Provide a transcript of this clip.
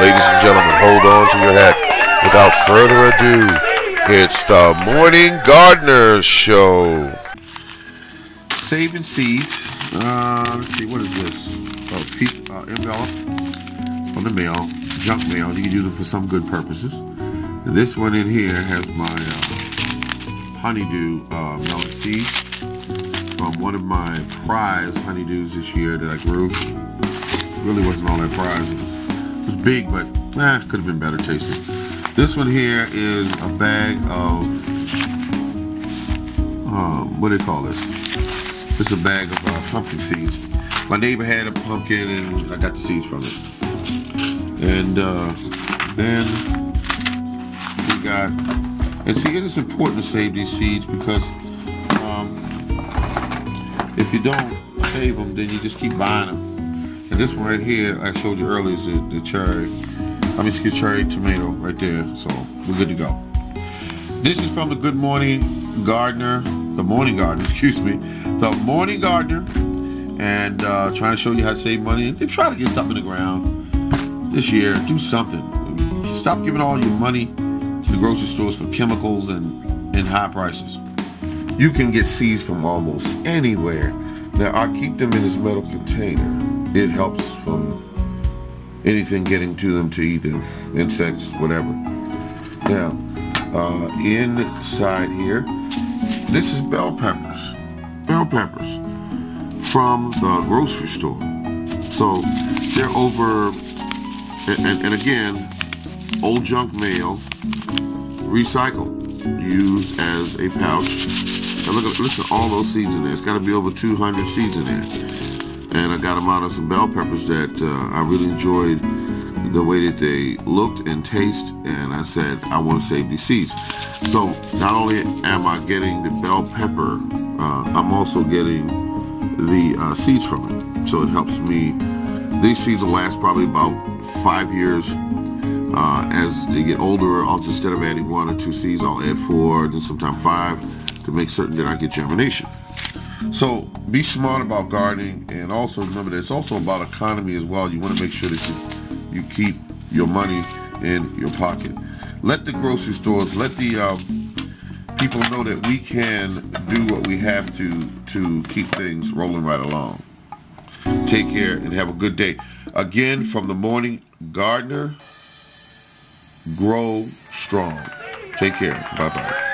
Ladies and gentlemen, hold on to your hat. Without further ado, it's the Morning Gardener Show. Saving seeds. Uh, let's see, what is this? Oh, piece uh, envelope from the mail, junk mail. You can use it for some good purposes. And this one in here has my uh, honeydew uh, melon seeds from one of my prize honeydews this year that I grew. Really wasn't all that prize. Big, but eh, could have been better tasting. This one here is a bag of, um, what do they call this? This is a bag of uh, pumpkin seeds. My neighbor had a pumpkin and I got the seeds from it. And uh, then we got, and see it is important to save these seeds because um, if you don't save them, then you just keep buying them. And this one right here, I showed you earlier, is the, the cherry, I mean, excuse cherry tomato right there. So we're good to go. This is from the Good Morning Gardener, the Morning Gardener, excuse me, the Morning Gardener, and uh, trying to show you how to save money and try to get something in the ground this year. Do something. Stop giving all your money to the grocery stores for chemicals and, and high prices. You can get seeds from almost anywhere. Now I keep them in this metal container. It helps from anything getting to them to eat them, insects, whatever. Now, uh, inside here, this is bell peppers. Bell peppers from the grocery store. So they're over, and, and, and again, old junk mail, recycled, used as a pouch. Look at listen all those seeds in there. It's got to be over 200 seeds in there. And I got them out of some bell peppers that uh, I really enjoyed the way that they looked and taste. And I said, I want to save these seeds. So not only am I getting the bell pepper, uh, I'm also getting the uh, seeds from it. So it helps me. These seeds will last probably about five years. Uh, as they get older, I'll just, instead of adding one or two seeds, I'll add four, then sometimes five to make certain that I get germination. So be smart about gardening and also remember that it's also about economy as well. You want to make sure that you, you keep your money in your pocket. Let the grocery stores, let the uh, people know that we can do what we have to to keep things rolling right along. Take care and have a good day. Again, from the Morning Gardener, grow strong. Take care. Bye-bye.